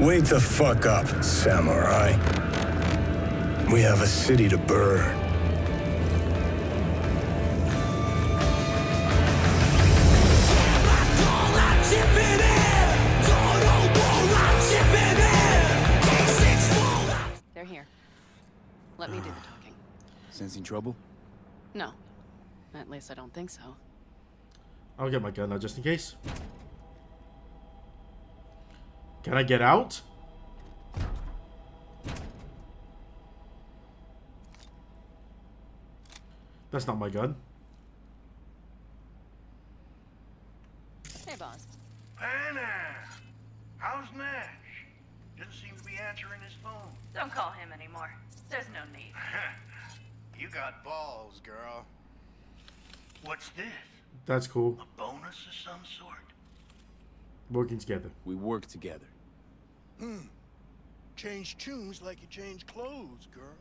Wake the fuck up, samurai. We have a city to burn. They're here. Let me do the talking. Sensing trouble? No. At least I don't think so. I'll get my gun now just in case. Can I get out? That's not my gun. Hey, boss. Anna! How's Nash? Doesn't seem to be answering his phone. Don't call him anymore. There's no need. you got balls, girl. What's this? That's cool. A bonus of some sort? Working together. We work together. Hmm. Change tunes like you change clothes, girl.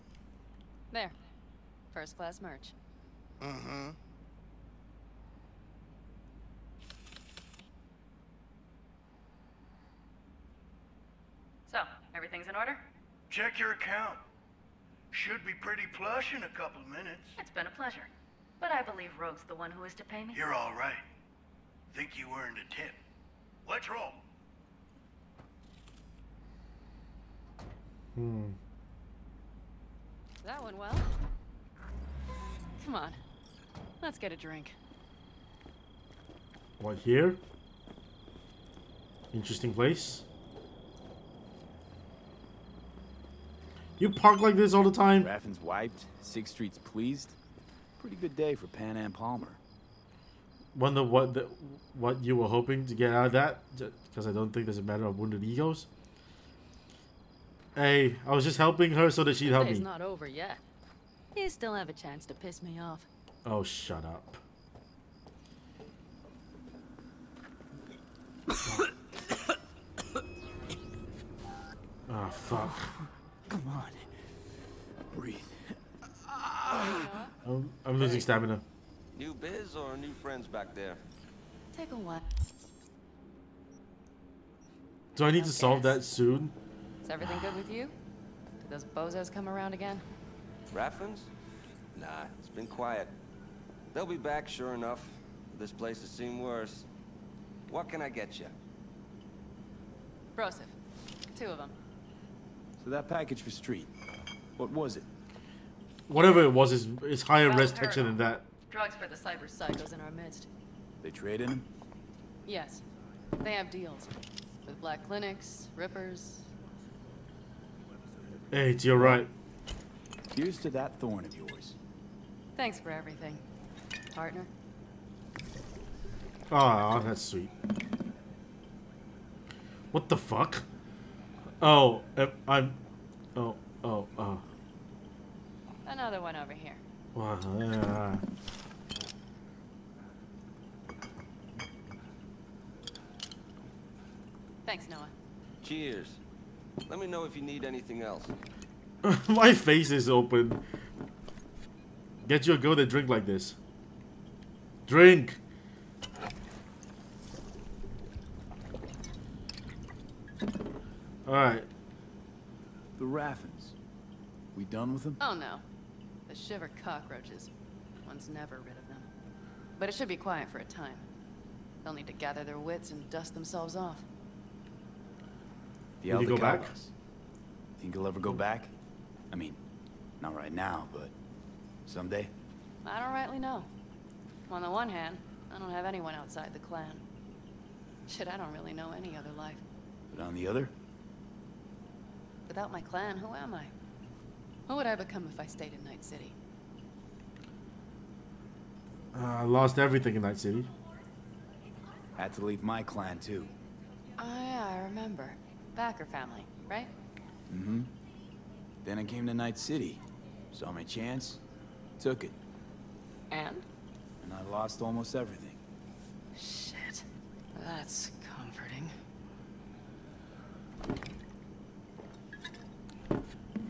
There. First class merch. Uh-huh. So, everything's in order? Check your account. Should be pretty plush in a couple of minutes. It's been a pleasure. But I believe Rogue's the one who is to pay me. You're all right. Think you earned a tip. Let's roll. Hmm. That went well. Come on. Let's get a drink. What here? Interesting place. You park like this all the time? Raffen's wiped, Sixth Street's pleased. Pretty good day for Panam Palmer. Wonder what the, what you were hoping to get out of that? Because I don't think there's a matter of wounded egos. Hey, I was just helping her so that she'd help Day's me. not over yet. You still have a chance to piss me off. Oh, shut up. oh, fuck. Come on. Breathe. I'm, I'm losing stamina. New biz or new friends back there? Take a what? Do I need to solve that soon? Is everything good with you? Did those bozos come around again? Raffens? Nah, it's been quiet. They'll be back, sure enough. This place has seen worse. What can I get you? Broseph. Two of them. So that package for Street, what was it? Whatever it was is, is higher Found res texture than that. Drugs for the cyber psychos in our midst. They trade in him? Yes. They have deals. With black clinics, rippers. Hey, it's your right. Here's to that thorn of yours. Thanks for everything. Partner. Aw, that's sweet. What the fuck? Oh, uh, I'm... Oh, oh, oh. Another one over here. Wow, yeah. Uh. Thanks, Noah. Cheers. Let me know if you need anything else. My face is open. Get you a girl that drink like this. Drink! Alright. The Raffens. We done with them? Oh no. The shiver cockroaches. One's never rid of them. But it should be quiet for a time. They'll need to gather their wits and dust themselves off. The Will you go back? Think he'll ever go back? I mean, not right now, but someday? I don't rightly know. On the one hand, I don't have anyone outside the clan. Shit, I don't really know any other life. But on the other? Without my clan, who am I? Who would I become if I stayed in Night City? Uh, I lost everything in Night City. Had to leave my clan too. Oh yeah, I remember. Backer family, right? Mm-hmm. Then I came to Night City. Saw my chance, took it, And? and I lost almost everything. Shit. That's comforting.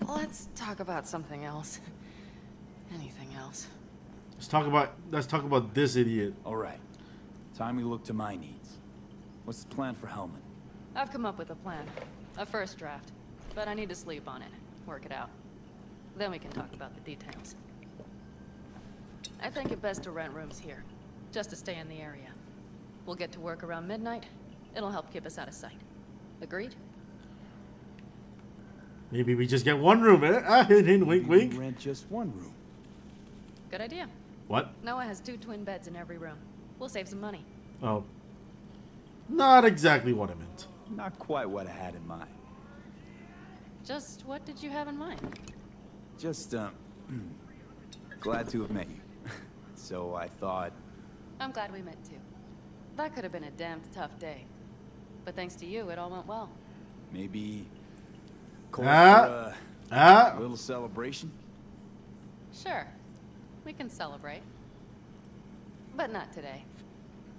Let's talk about something else. Anything else. Let's talk about let's talk about this idiot. All right. Time we look to my needs. What's the plan for Hellman? I've come up with a plan. A first draft. But I need to sleep on it. Work it out. Then we can talk about the details. I think it best to rent rooms here. Just to stay in the area. We'll get to work around midnight. It'll help keep us out of sight. Agreed? Maybe we just get one room, eh? Ah, hint, hint, wink, Maybe wink. Rent just one room. Good idea. What? Noah has two twin beds in every room. We'll save some money. Oh. Not exactly what I meant. Not quite what I had in mind. Just what did you have in mind? Just, um, glad to have met you. so I thought, I'm glad we met too. That could have been a damned tough day. But thanks to you, it all went well. maybe call Ah. for a Ah! little celebration? Sure. We can celebrate. But not today.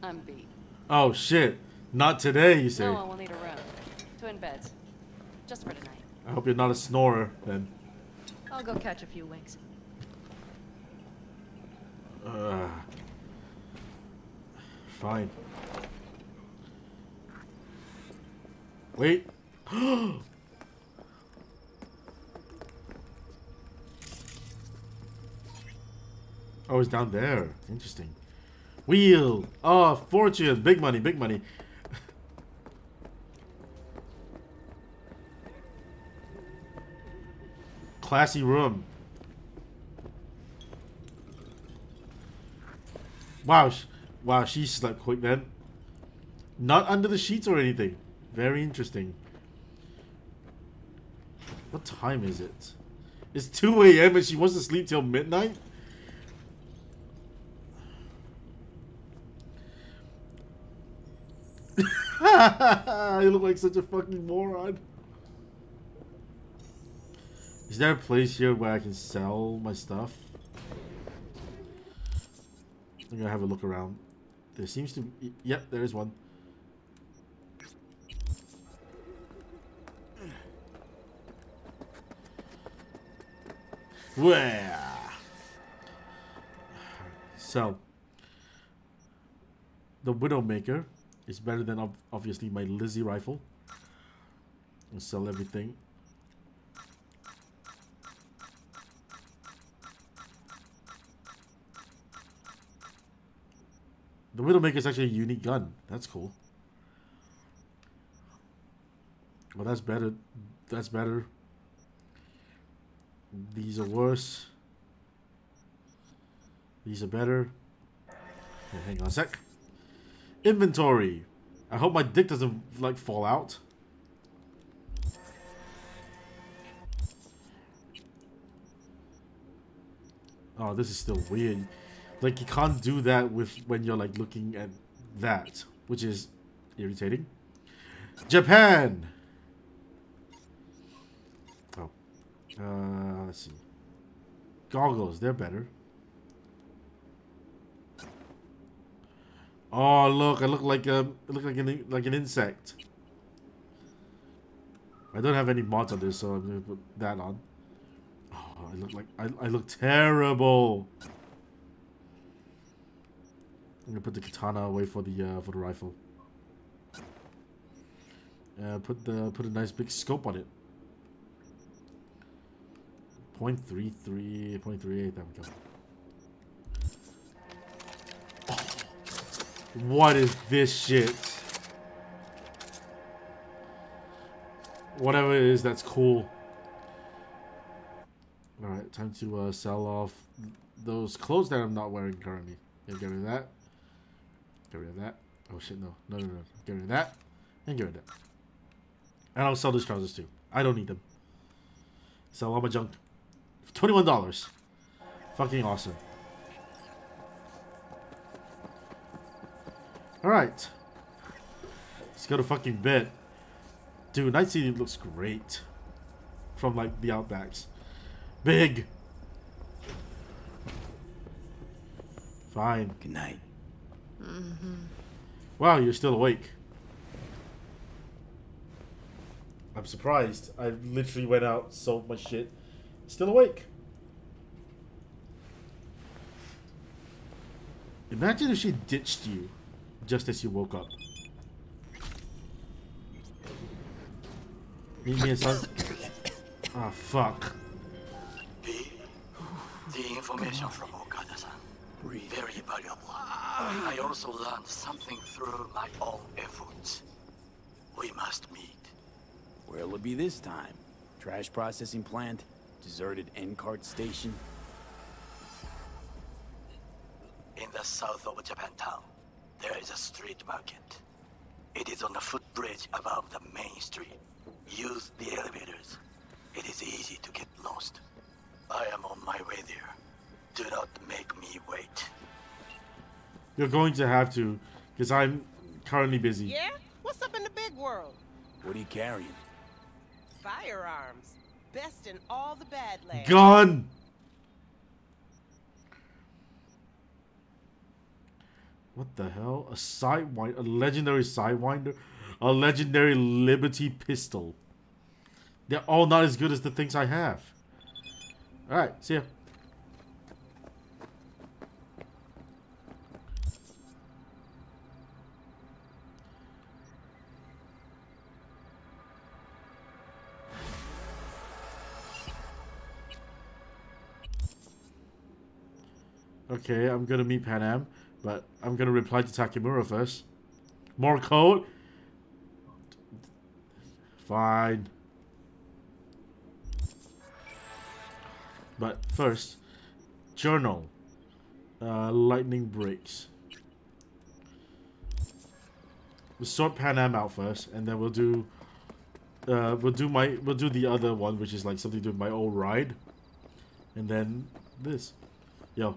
I'm beat. Oh shit. Not today, you say. Noah will need a room. Twin beds. Just for tonight. I hope you're not a snorer then. I'll go catch a few winks. Uh, fine. Wait. oh, it's down there. Interesting. Wheel. Oh, fortune. Big money, big money. Classy room. Wow, wow, she slept quick then. Not under the sheets or anything. Very interesting. What time is it? It's 2 a.m. and she wants to sleep till midnight? I look like such a fucking moron. Is there a place here where I can sell my stuff? I'm gonna have a look around. There seems to be. Yep, there is one. Where? So, the Widowmaker is better than ob- obviously my Lizzie rifle. I'll sell everything. The Widowmaker is actually a unique gun. That's cool. Well, that's better. That's better. These are worse. These are better. Hang on a sec. Inventory. I hope my dick doesn't like fall out. Oh, this is still weird. Like you can't do that with when you're like looking at that, which is irritating. Japan. Oh, uh, let's see. Goggles, they're better. Oh, look! I look like a, I look like an like an insect. I don't have any mods on this, so I'm gonna put that on. Oh, I look like I, I look terrible. I'm gonna put the katana away for the uh, for the rifle. Uh, put the put a nice big scope on it. 0.33, 0.38, there we go. What is this shit? Whatever it is, that's cool. Alright, time to uh, sell off those clothes that I'm not wearing currently. Yeah, of that. Get rid of that. Oh shit, no. No, no, no. Get rid of that. And get rid of that. And I'll sell these trousers too. I don't need them. Sell all my junk. For $21. Fucking awesome. Alright. Let's go to fucking bed. Dude, Night City looks great. From like the Outbacks. Big. Fine. Good night. Wow, you're still awake. I'm surprised. I literally went out, sold my shit. Still awake. Imagine if she ditched you just as you woke up. Meet me in Sun. Ah, fuck. B, the information from Okada-san, very valuable. I also learned something through my own efforts. We must meet. Where'll it be this time? Trash processing plant? Deserted NCART station? In the south of Japantown, there is a street market. It is on the footbridge above the main street. Use the elevators. It is easy to get lost. I am on my way there. Do not make me wait. You're going to have to, because I'm currently busy. Yeah? What's up in the big world? What are you carrying? Firearms. Best in all the Badlands. Gun! What the hell? A sidewinder, a legendary sidewinder, a legendary Liberty pistol. They're all not as good as the things I have. Alright, see ya. Okay, I'm gonna meet Panam, but I'm gonna reply to Takemura first. More code? Fine. But first, journal. Uh, lightning breaks. We'll sort Panam out first, and then we'll do. Uh, we'll do my. We'll do the other one, which is like something to do with my old ride, and then this. Yo,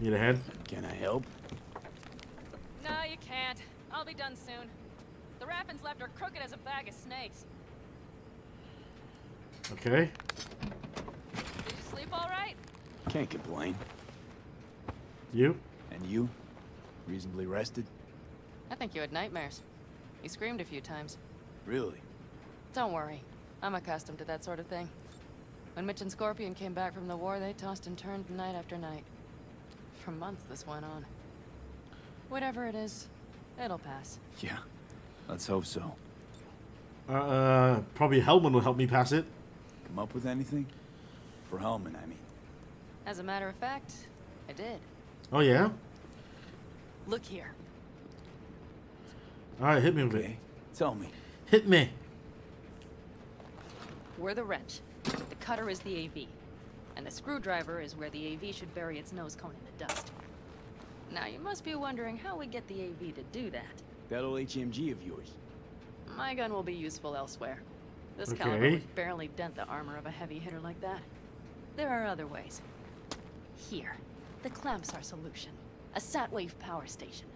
Need a hand? Can I help? No, you can't. I'll be done soon. The Raffens left are crooked as a bag of snakes. Okay. Did you sleep all right? Can't complain. You? And you? Reasonably rested? I think you had nightmares. You screamed a few times. Really? Don't worry. I'm accustomed to that sort of thing. When Mitch and Scorpion came back from the war, they tossed and turned night after night. For months this went on. Whatever it is, it'll pass. Yeah. Let's hope so. Uh, uh, probably Hellman will help me pass it. Come up with anything? For Hellman, I mean. As a matter of fact, I did. Oh, yeah? Look here. Alright, hit me with it. Okay. Tell me. Hit me. We're the wrench. The cutter is the AV. And the screwdriver is where the AV should bury its nose cone in the dust. Now, you must be wondering how we get the AV to do that. That old HMG of yours. My gun will be useful elsewhere. This Okay. caliber would barely dent the armor of a heavy hitter like that. There are other ways. Here, the clamps are solution. A Satwave power station.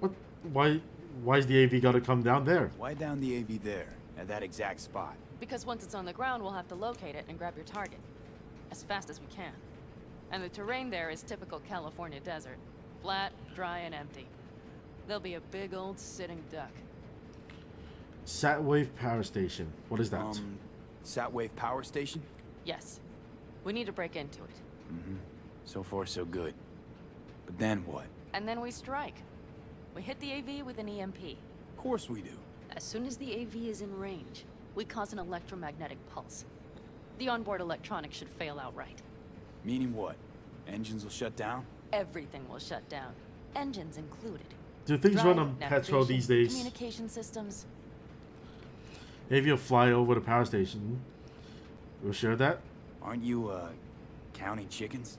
What? Why? Why's the AV got to come down there? Why down the AV there, at that exact spot? Because once it's on the ground, we'll have to locate it and grab your target. As fast as we can. And the terrain there is typical California desert. Flat, dry, and empty. There'll be a big old sitting duck. Satwave power station. What is that? Um, Satwave power station? Yes. We need to break into it. Mm-hmm. So far, so good. But then what? And then we strike. We hit the AV with an EMP. Of course we do. As soon as the AV is in range, we cause an electromagnetic pulse. The onboard electronics should fail outright. Meaning what? Engines will shut down? Everything will shut down, engines included. Do things run on petrol these days? Communication systems. AV will fly over the power station. We'll share that? Aren't you, uh, counting chickens?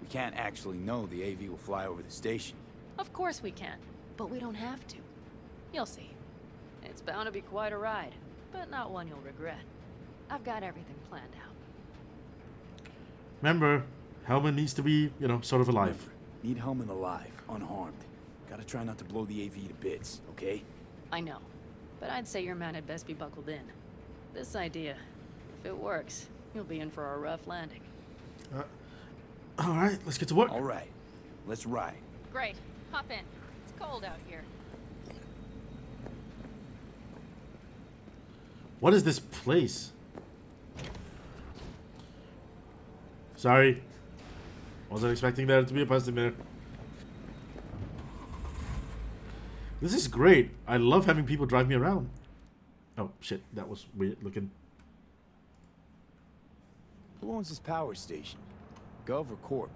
We can't actually know the AV will fly over the station. Of course we can, but we don't have to. You'll see. It's bound to be quite a ride, but not one you'll regret. I've got everything planned out. Remember, Hellman needs to be, you know, sort of alive. Remember, need Hellman alive, unharmed. Gotta try not to blow the AV to bits, okay? I know, but I'd say your man had best be buckled in. This idea, if it works, you'll be in for a rough landing. Uh, Alright, let's get to work. All right, let's ride. Great, hop in. It's cold out here. What is this place? Sorry. Wasn't expecting there to be a person there. This is great. I love having people drive me around. Oh shit, that was weird looking. Who owns this power station? Gov or Corp?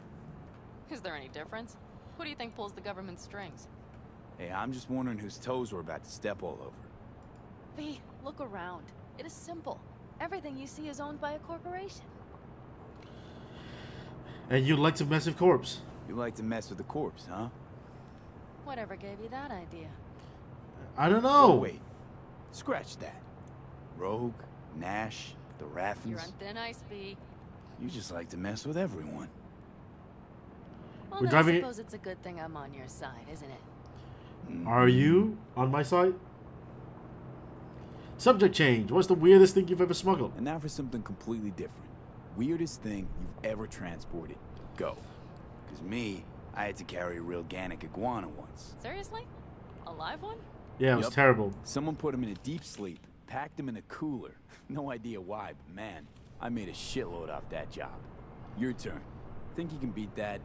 Is there any difference? Who do you think pulls the government strings? Hey, I'm just wondering whose toes we're about to step all over. V, look around. It is simple. Everything you see is owned by a corporation. And you like to mess with corpse. You like to mess with the corpse, huh? Whatever gave you that idea? I don't know. Oh, wait. Scratch that. Rogue, Nash, the Raffens. You're on thin ice, V. You just like to mess with everyone. Well, We're then driving I suppose it's a good thing I'm on your side, isn't it? Are you on my side? Subject change. What's the weirdest thing you've ever smuggled? And now for something completely different. Weirdest thing you've ever transported. Go. Because me, I had to carry a real Gannic iguana once. Seriously? A live one? Yeah, it was Yup. terrible. Someone put him in a deep sleep, packed him in a cooler. No idea why, but man, I made a shitload off that job. Your turn. Think you can beat that?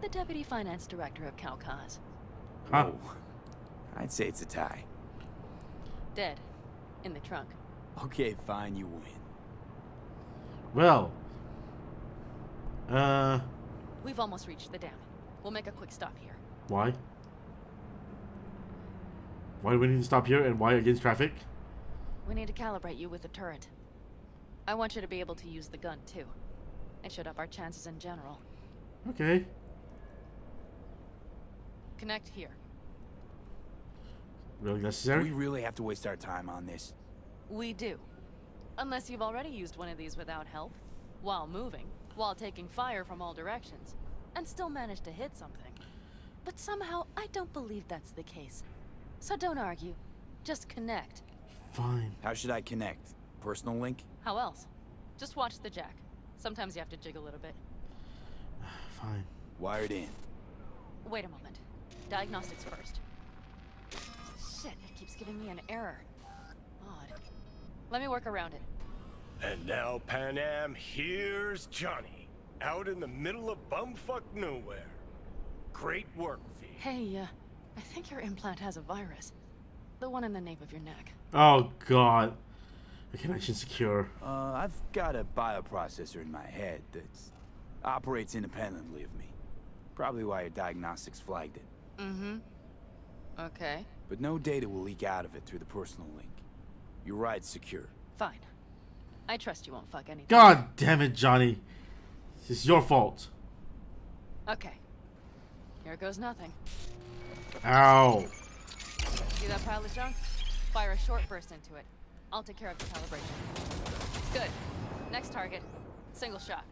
The deputy finance director of Calcas. Huh. Whoa. I'd say it's a tie. Dead. In the trunk. Okay, fine, you win. Well. Uh, We've almost reached the dam. We'll make a quick stop here. why? Why do we need to stop here and why against traffic? We need to calibrate you with the turret. I want you to be able to use the gun, too. It should up our chances in general. Okay. Connect here. Really Do necessary? we really have to waste our time on this? We do. Unless you've already used one of these without help, while moving, while taking fire from all directions, and still managed to hit something. But somehow, I don't believe that's the case. So don't argue. Just connect. Fine. How should I connect? Personal link? How else? Just watch the jack. Sometimes you have to jig a little bit. Fine. Wired in. Wait a moment. Diagnostics first. Shit, it keeps giving me an error. Odd. Let me work around it. And now, Panam, here's Johnny. Out in the middle of bumfuck nowhere. Great work, V. Hey, uh, I think your implant has a virus. The one in the nape of your neck. Oh god. The connection secure. Uh, I've got a bioprocessor in my head that operates independently of me. Probably why your diagnostics flagged it. Mm-hmm. Okay. But no data will leak out of it through the personal link. Your ride's secure. Fine. I trust you won't fuck anything. God damn it, Johnny. This is your fault. Okay. Here goes nothing. Ow. See that pile of junk? Fire a short burst into it. I'll take care of the calibration. Good. Next target. Single shot.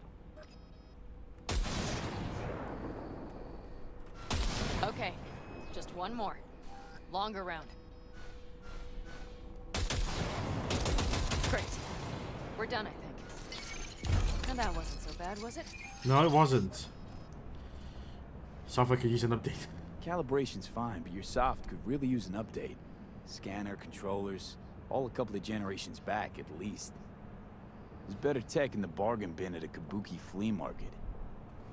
Okay. Just one more. Longer round. Great. We're done, I think. And that wasn't so bad, was it? No, it wasn't. Software could use an update. Calibration's fine, but your soft could really use an update. Scanner, controllers, all a couple of generations back at least. There's better tech in the bargain bin at a kabuki flea market.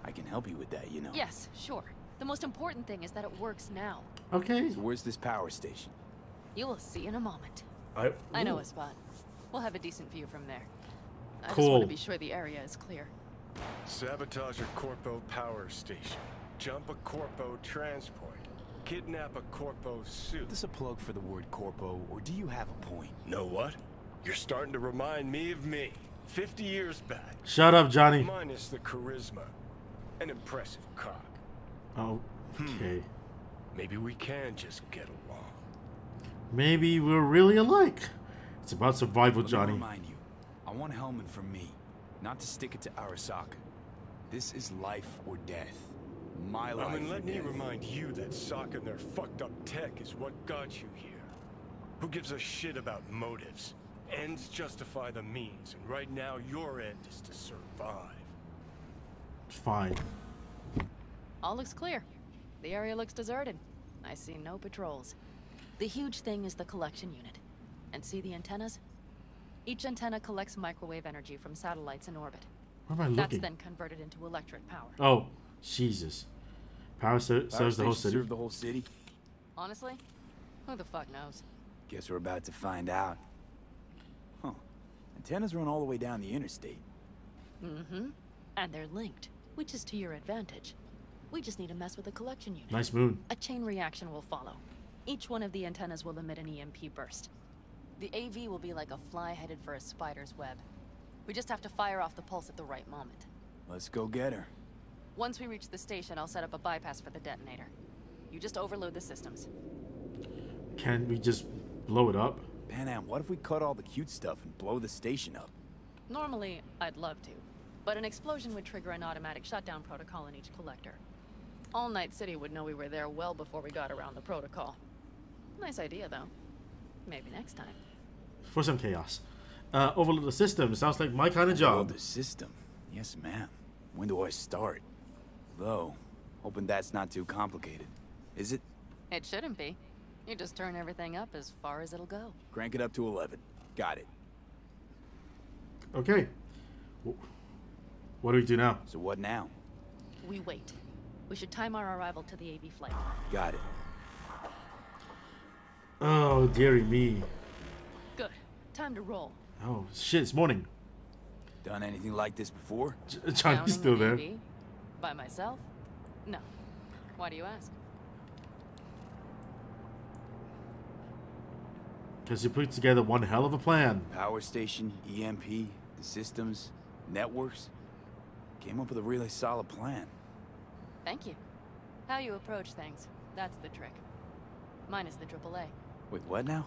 I can help you with that, you know. Yes, sure. The most important thing is that it works now. Okay. So where's this power station? You will see in a moment. I, I know a spot. We'll have a decent view from there. I just want to be sure the area is clear. Sabotage a Corpo power station. Jump a Corpo transport. Kidnap a Corpo suit. Is this a plug for the word corpo, or do you have a point? Know what? You're starting to remind me of me. 50 years back. Shut up, Johnny. Minus the charisma. An impressive cock. Oh, okay. Hmm. Maybe we can just get along. Maybe we're really alike. It's about survival, Let me Johnny. remind you, I want a helmet from me, not to stick it to Arasaka. This is life or death. My I life mean, let me death. remind you that Sock and their fucked up tech is what got you here. Who gives a shit about motives? Ends justify the means, and right now your end is to survive. Fine. All looks clear. The area looks deserted. I see no patrols. The huge thing is the collection unit. And see the antennas? Each antenna collects microwave energy from satellites in orbit. Where am I looking? That's then converted into electric power. Oh, Jesus. Power ser- Power serves the whole station city. serve the whole city? Honestly, who the fuck knows? Guess we're about to find out. Huh. Antennas run all the way down the interstate. Mm-hmm. And they're linked, which is to your advantage. We just need to mess with the collection unit. Nice moon. A chain reaction will follow. Each one of the antennas will emit an EMP burst. The AV will be like a fly headed for a spider's web. We just have to fire off the pulse at the right moment. Let's go get her. Once we reach the station, I'll set up a bypass for the detonator. You just overload the systems. Can we just blow it up? Panam, what if we cut all the cute stuff and blow the station up? Normally, I'd love to, but an explosion would trigger an automatic shutdown protocol in each collector. All Night City would know we were there well before we got around the protocol. Nice idea, though. Maybe next time. For some chaos. Uh, overload the system. Sounds like my kind of job. Overload job. the system. Yes, ma'am. When do I start? Though, hoping that's not too complicated. Is it? It shouldn't be. You just turn everything up as far as it'll go. Crank it up to 11. Got it. Okay. What do we do now? So what now? We wait. We should time our arrival to the AV flight. Got it. Oh, dearie me. Good. Time to roll. Oh, shit, it's morning. Done anything like this before? J- Johnny's still an there. AV? By myself? No. Why do you ask? Because you put together one hell of a plan. Power station, EMP, the systems, networks. Came up with a really solid plan. Thank you. How you approach things, that's the trick. Mine is the AAA. Wait, what now?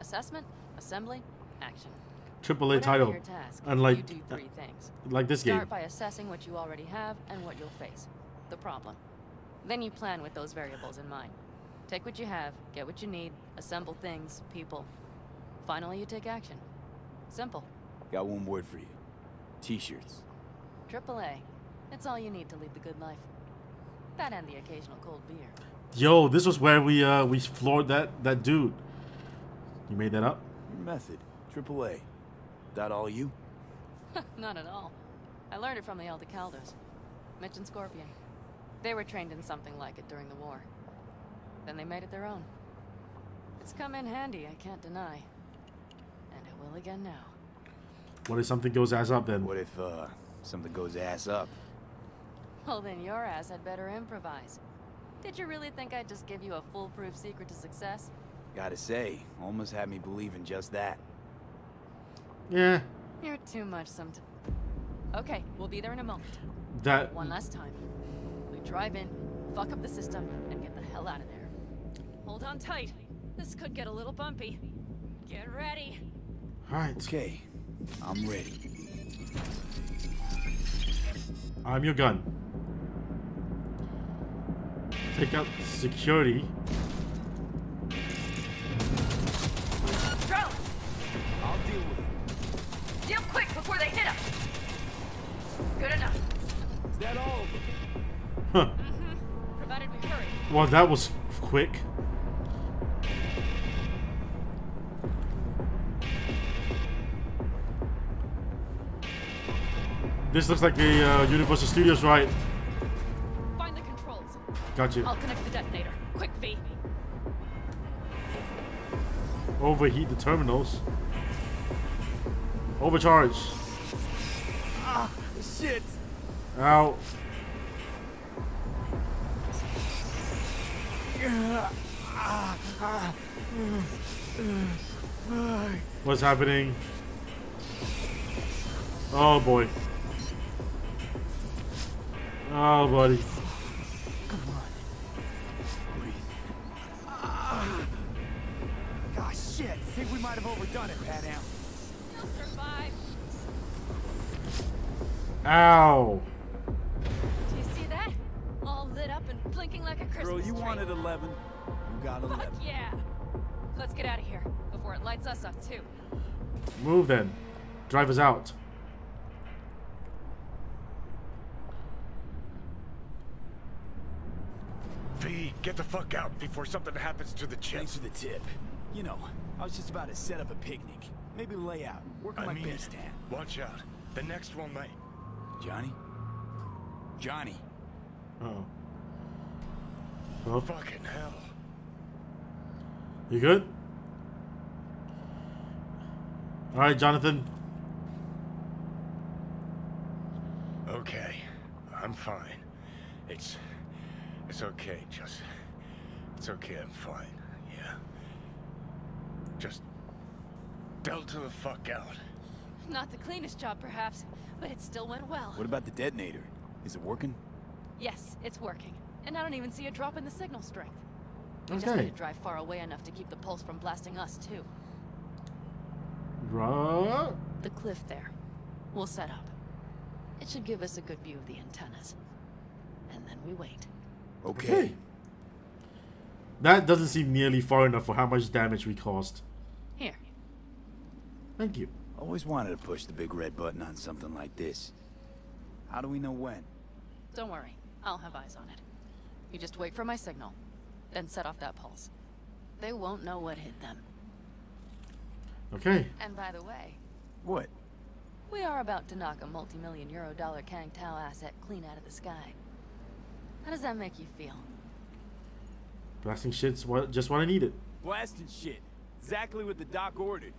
Assessment, assembly, action. AAA title. your task, Unlike you do three things. like this Start game. by assessing what you already have and what you'll face. The problem. Then you plan with those variables in mind. Take what you have, get what you need, assemble things, people. Finally, you take action. Simple. Got one word for you. T-shirts. AAA. It's all you need to lead the good life. That and the occasional cold beer. Yo, this was where we uh we floored that that dude. You made that up? Your method. AAA. That all you? Not at all. I learned it from the Aldecaldos. Mitch and Scorpion. They were trained in something like it during the war. Then they made it their own. It's come in handy, I can't deny. And it will again now. What if something goes ass up then? What if, uh, something goes ass up? Well, then your ass had better improvise. Did you really think I'd just give you a foolproof secret to success? Gotta say, almost had me believe in just that. Yeah, You're too much sometimes. Okay, we'll be there in a moment. that One last time. We drive in, fuck up the system, and get the hell out of there. Hold on tight. This could get a little bumpy. Get ready. Alright. Okay, I'm ready. I'm your gun. Take out security. Drone! I'll deal with it. Deal quick before they hit us! Good enough. Is that all of them? Huh. Provided we hurry. Well, that was quick. This looks like the uh, Universal Studios ride. Got you. I'll connect the detonator. Quick, V. Overheat the terminals. Overcharge. Ah, shit! Ow. What's happening? Oh boy. Oh buddy. Ow. Do you see that? All lit up and blinking like a Christmas Girl, you tree. wanted 11. You got 11. Fuck yeah. Let's get out of here before it lights us up too. Move then. Drive us out. V, get the fuck out before something happens to the Thanks chips. for the tip. You know, I was just about to set up a picnic. Maybe lay out, work on I my mean base it. tan. Watch out. The next one might. Johnny? Johnny, oh. Oh, Fucking hell. You good? All right, Jonathan. Okay, I'm fine. It's... It's okay, just... It's okay, I'm fine, yeah. Just... Delta the fuck out. Not the cleanest job, perhaps, but it still went well. What about the detonator? Is it working? Yes, it's working. And I don't even see a drop in the signal strength. We just need Okay. to drive far away enough to keep the pulse from blasting us, too. Right. The cliff there. We'll set up. It should give us a good view of the antennas. And then we wait. Okay. That doesn't seem nearly far enough for how much damage we caused. Here. Thank you. Always wanted to push the big red button on something like this. How do we know when? Don't worry. I'll have eyes on it. You just wait for my signal. Then set off that pulse. They won't know what hit them. Okay. And by the way, What? we are about to knock a multi-million euro dollar Kang Tao asset clean out of the sky. How does that make you feel? Blasting shit's what just what I needed. Blasting shit. Exactly what the doc ordered.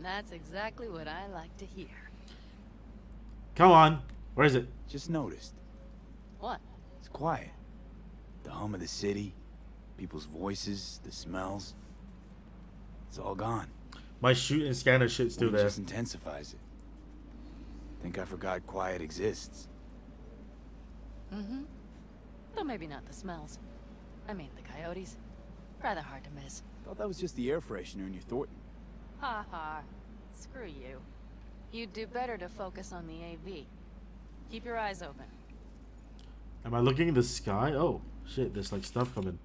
And that's exactly what I like to hear. Come on. Where is it? Just noticed. What? It's quiet. The hum of the city, people's voices, the smells. It's all gone. My shoot and scanner shit's still Wind there. just intensifies it. Think I forgot quiet exists. Mm-hmm. Though maybe not the smells. I mean, the coyotes. Rather hard to miss. Thought that was just the air freshener in your Thorton. Ha ha. Screw you. You'd do better to focus on the AV. Keep your eyes open. Am I looking in the sky? Oh, shit, there's like stuff coming.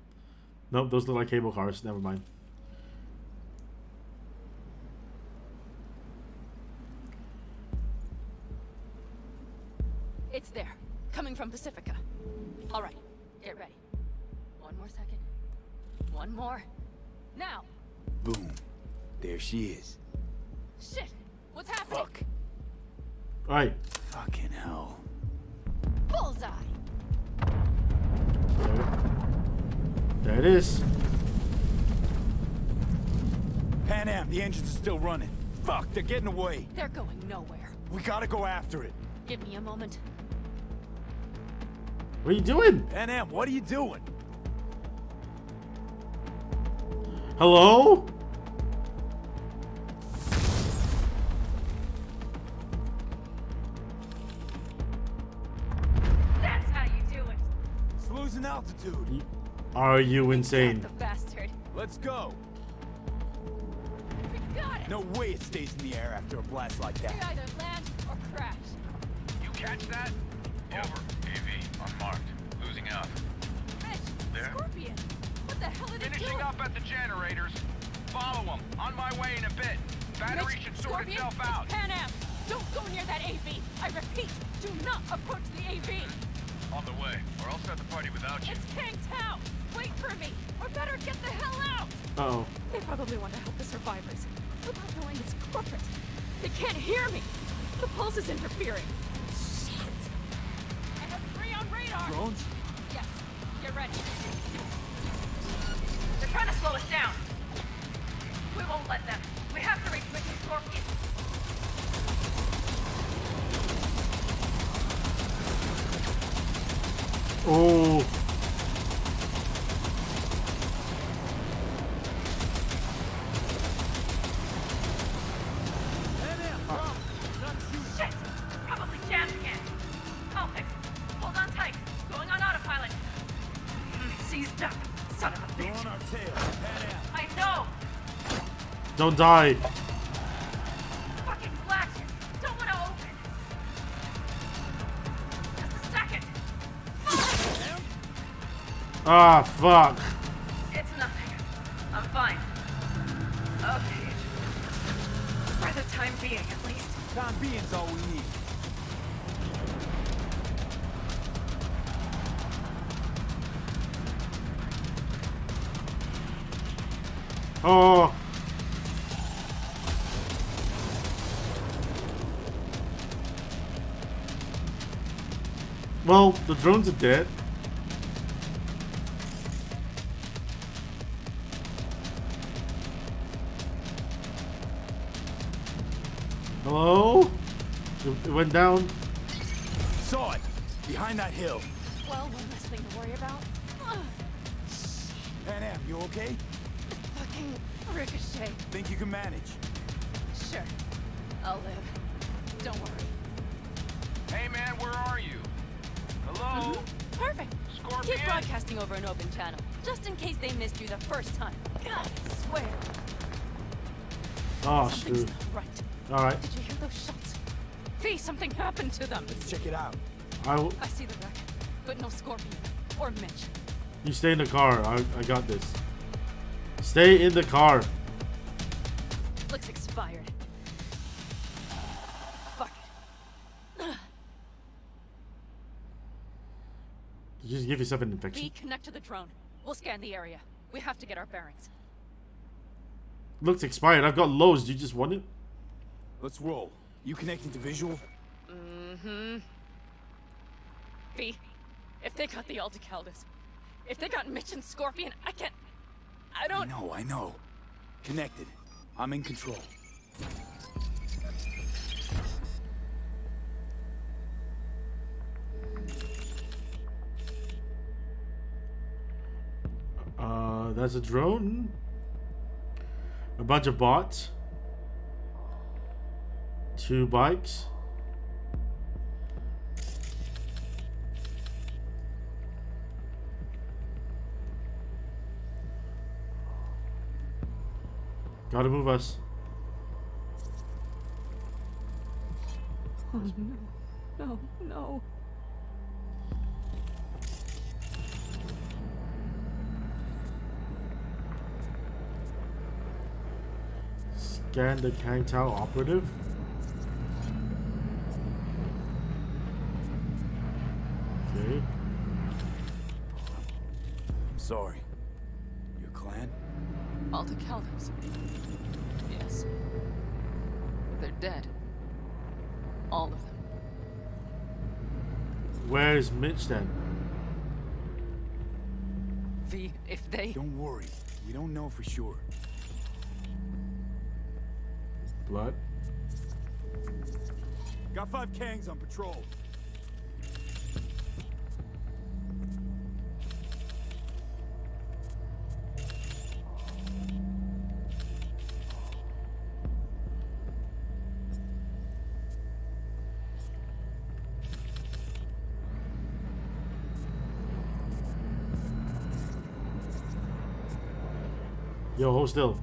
Nope, those look like cable cars. Never mind. She is. Shit. What's happening? Fuck. Alright. Fucking hell. Bullseye. There it is. Panam, the engines are still running. Fuck, they're getting away. They're going nowhere. We gotta go after it. Give me a moment. What are you doing? Panam, what are you doing? Hello? Altitude. Are you insane? The bastard. Let's go. We got it. No way it stays in the air after a blast like We that. either land or crash. You catch that? Over. AV, unmarked. Losing out. Mitch, There? Scorpion. What the hell are they Finishing doing? up at the generators. Follow them. On my way in a bit. Battery Mitch, should sort Scorpion, itself out. It's Panam. Don't go near that AV. I repeat, do not approach the AV. On the way, or I'll start the party without you. It's Kang Tao. Wait for me, or better get the hell out. Uh oh. They probably want to help the survivors, without knowing it's corporate. They can't hear me. The pulse is interfering. Shit. I have three on radar. Drones? A second. Ah, fuck. The drones are dead. Hello? It went down. Saw it! Behind that hill. Well, one less thing to worry about. Ugh. Panam, you okay? Fucking ricochet. Think you can manage? Sure. I'll live. Broadcasting over an open channel, just in case they missed you the first time. God, I swear. Oh, Something's shoot. not right. Alright. Did you hear those shots? V, something happened to them. Let's check it out. I will, I see the wreck, but no Scorpion. Or Mitch. you stay in the car. I, I got this. Stay in the car. Looks expired. You just give yourself an infection. V, connect to the drone. We'll scan the area. We have to get our bearings. Looks expired. I've got lows. Do you just want it? Let's roll. You connecting to visual? Mm-hmm. V, if they got the Aldecaldos, if they got Mitch and Scorpion, I can't... I I don't... I know, I know. Connected. I'm in control. That's a drone. A bunch of bots. Two bikes. Gotta move us. Oh, no. No, no. Scan the Kang Tao operative. Okay. I'm sorry. Your clan? all Aldecaldos. Yes. They're dead. All of them. Where's Mitch then? V, if they... Don't worry. We don't know for sure. Blood. Got five Kangs on patrol. Yo, hold still.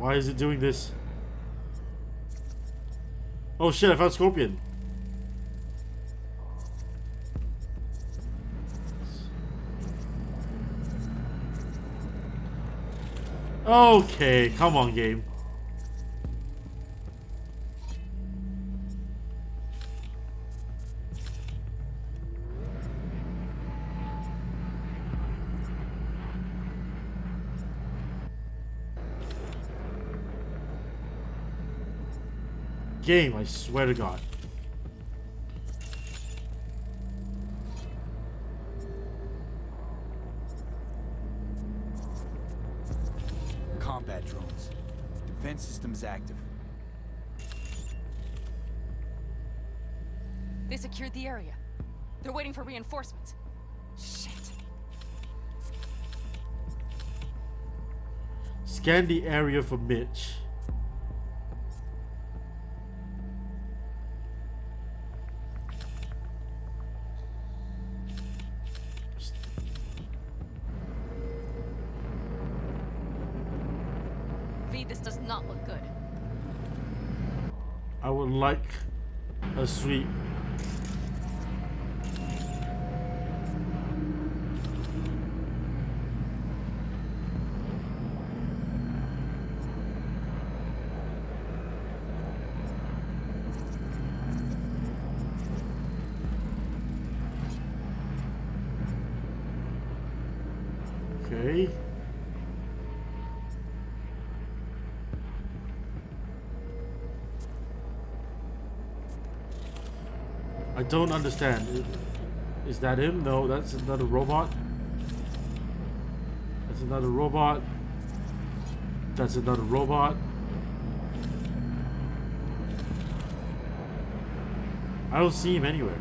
Why is it doing this? Oh shit, I found Scorpion. Okay, come on, game. Game, I swear to God. Combat drones. Defense systems active. They secured the area. They're waiting for reinforcements. Shit. Scan the area for Mitch. V, this does not look good. I would like a sweep. Okay. I don't understand. Is that him? No, that's another robot. That's another robot. That's another robot. I don't see him anywhere.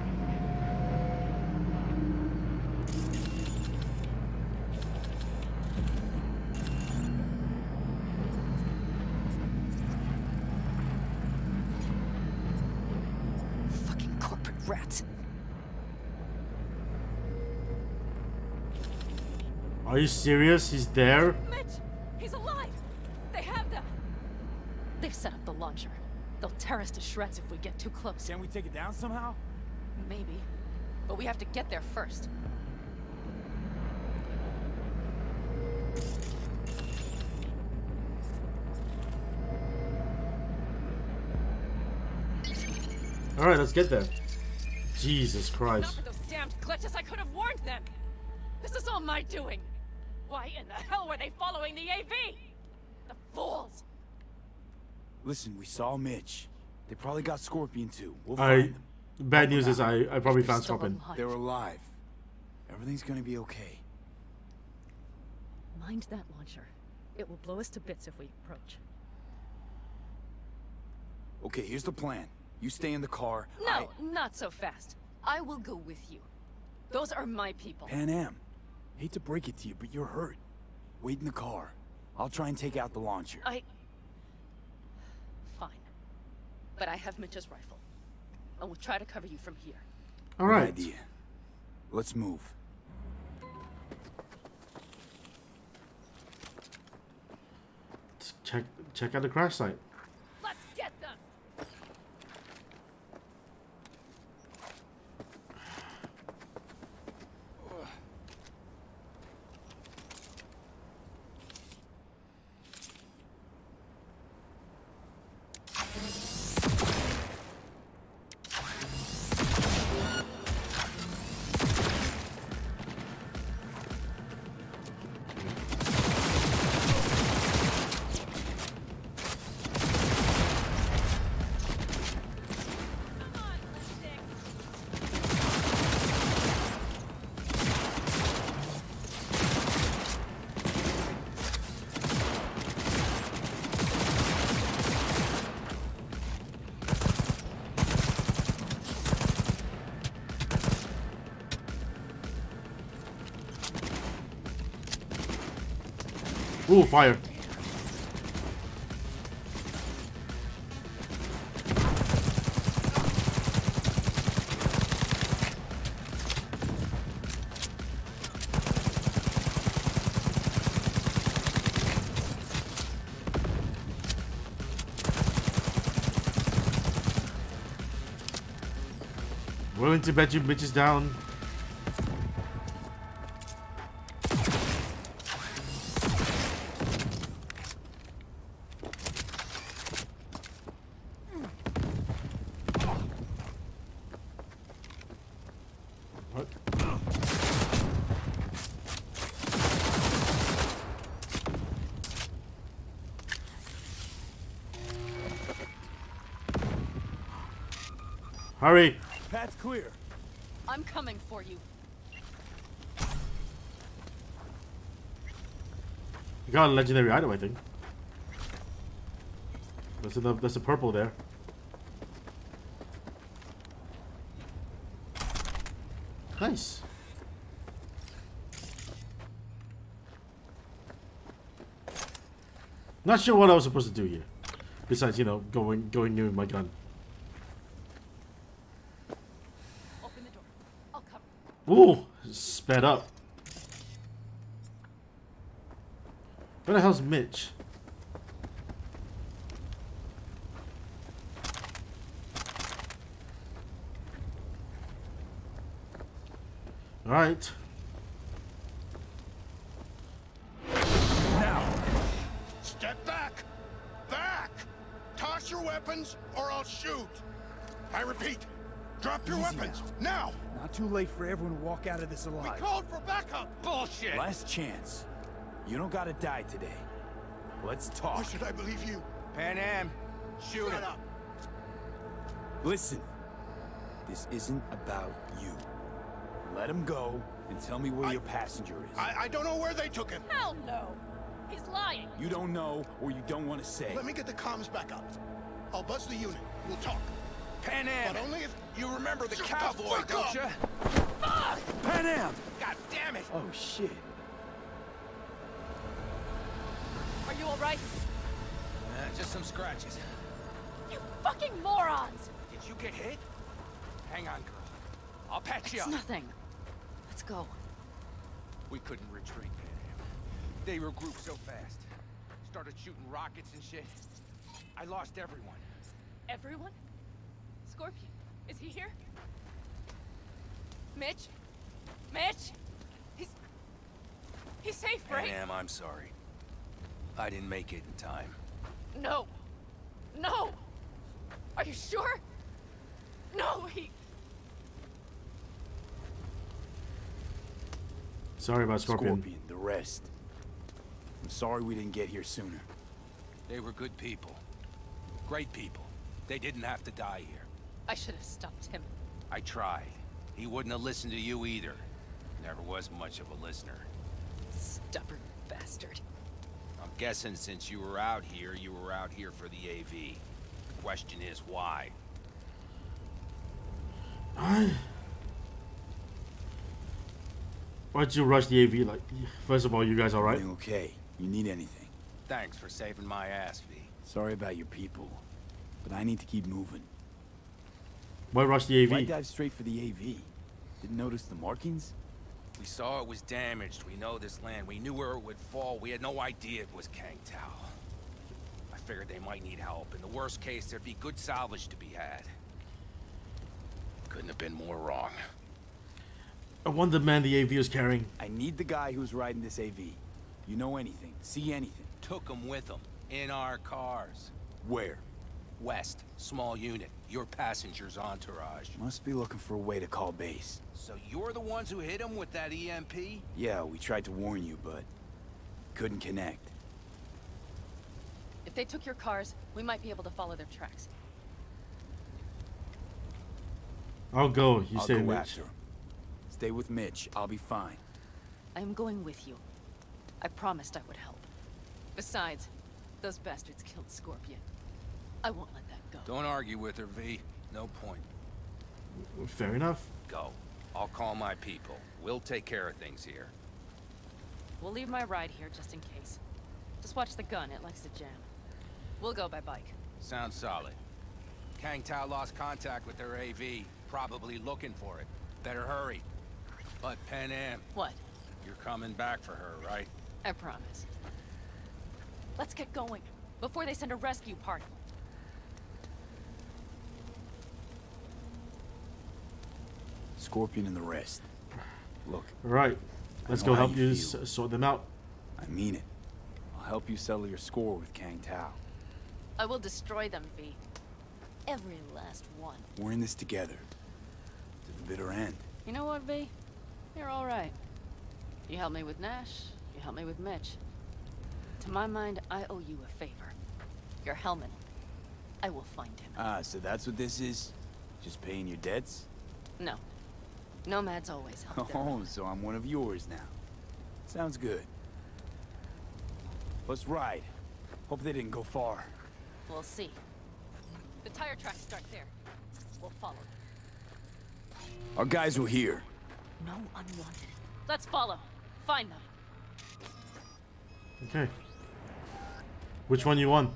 Fucking corporate rats. Are you serious? He's there? Mitch! He's alive! They have them! They've set up the launcher. They'll tear us to shreds if we get too close. Can we take it down somehow? Maybe. But we have to get there first. Alright, let's get there. Jesus Christ. Not Christ. for those damned glitches, I could have warned them! This is all my doing! Why in the hell were they following the AV? The fools! Listen, we saw Mitch. They probably got Scorpion too. We'll I find them. bad news is I, I probably They're found Scorpion. alive. They're alive. Everything's gonna be okay. Mind that launcher. It will blow us to bits if we approach. Okay, here's the plan. You stay in the car. No, I... not so fast. I will go with you. Those are my people. Panam. Hate to break it to you, but you're hurt. Wait in the car. I'll try and take out the launcher. I... Fine. But I have Mitch's rifle. I will try to cover you from here. Good Alright. idea. Let's move. Let's check check out the crash site. Ooh, fire. Willing to bet you bitches down. Hurry! Path's clear. I'm coming for you. You got a legendary item, I think. That's a, there's a purple there. Nice. Not sure what I was supposed to do here. Besides, you know, going going in with my gun. Open the door. I'll cover. Ooh, sped up. Where the hell's Mitch? Alright. Now. Step back! Back! Toss your weapons, or I'll shoot! I repeat, drop your Easy weapons, now! Not too late for everyone to walk out of this alive. We alive. called for backup! Bullshit! Last chance. You don't gotta die today. Let's talk. Why talk. should I believe you? Panam, shoot Shut him. up! Listen. This isn't about you. Let him go and tell me where I- your passenger is. I, I don't know where they took him. Hell no! He's lying! You don't know or you don't want to say. Let me get the comms back up. I'll buzz the unit. We'll talk. Pan Am! But only if You remember the Shut the cowboy, fuck don't up! you? Panam! God damn it! Oh shit. Are you alright? Uh, just some scratches. You fucking morons! Did you get hit? Hang on, girl. I'll patch you It's up. nothing. Let's go. We couldn't retreat, Pan Am. They regrouped so fast. Started shooting rockets and shit. I lost everyone. Everyone? Scorpion, is he here? Mitch? Mitch? He's... He's safe, Pan right? Am, I'm sorry. I didn't make it in time. No. No! Are you sure? No, he... Sorry about Scorpion. Scorpion, the rest. I'm sorry we didn't get here sooner. They were good people. Great people. They didn't have to die here. I should have stopped him. I tried. He wouldn't have listened to you either. Never was much of a listener. Stubborn bastard. I'm guessing since you were out here, you were out here for the AV. The question is why? Why'd you rush the AV? Like, first of all, you guys alright? Everything okay? You need anything? Thanks for saving my ass, V. Sorry about your people, but I need to keep moving. Why rush the Why AV? dive straight for the AV? Didn't notice the markings? We saw it was damaged. We know this land. We knew where it would fall. We had no idea it was Kang Tao. I figured they might need help. In the worst case, there'd be good salvage to be had. Couldn't have been more wrong. I wonder, the man, the AV is carrying. I need the guy who's riding this AV. You know anything? See anything? Took them with them. In our cars. Where? West, small unit. Your passenger's entourage. Must be looking for a way to call base. So you're the ones who hit him with that EMP? Yeah, we tried to warn you, but couldn't connect. If they took your cars, we might be able to follow their tracks. I'll go. You I'll stay, go Mitch. after him. Stay with Mitch. I'll be fine. I am going with you. I promised I would help. Besides, those bastards killed Scorpion. I won't let that go. Don't argue with her, V. No point. Fair enough. Go. I'll call my people. We'll take care of things here. We'll leave my ride here just in case. Just watch the gun, it likes to jam. We'll go by bike. Sounds solid. Kang Tao lost contact with their AV. Probably looking for it. Better hurry. But Panam, What? you're coming back for her, right? I promise. Let's get going, before they send a rescue party. Scorpion and the rest. Look, Alright. Let's go help you you sort them out. I mean it. I'll help you settle your score with Kang Tao. I will destroy them, V. Every last one. We're in this together. To the bitter end. You know what, V? You're alright. You helped me with Nash, you helped me with Mitch. To my mind, I owe you a favor. Your helmet. I will find him. Ah, so that's what this is? Just paying your debts? No. Nomads always help their Oh, so I'm one of yours now. Sounds good. Let's ride. Hope they didn't go far. We'll see. The tire tracks start there. We'll follow. Our guys were here. No unwanted. Let's follow. Find them. Okay. Which one you want?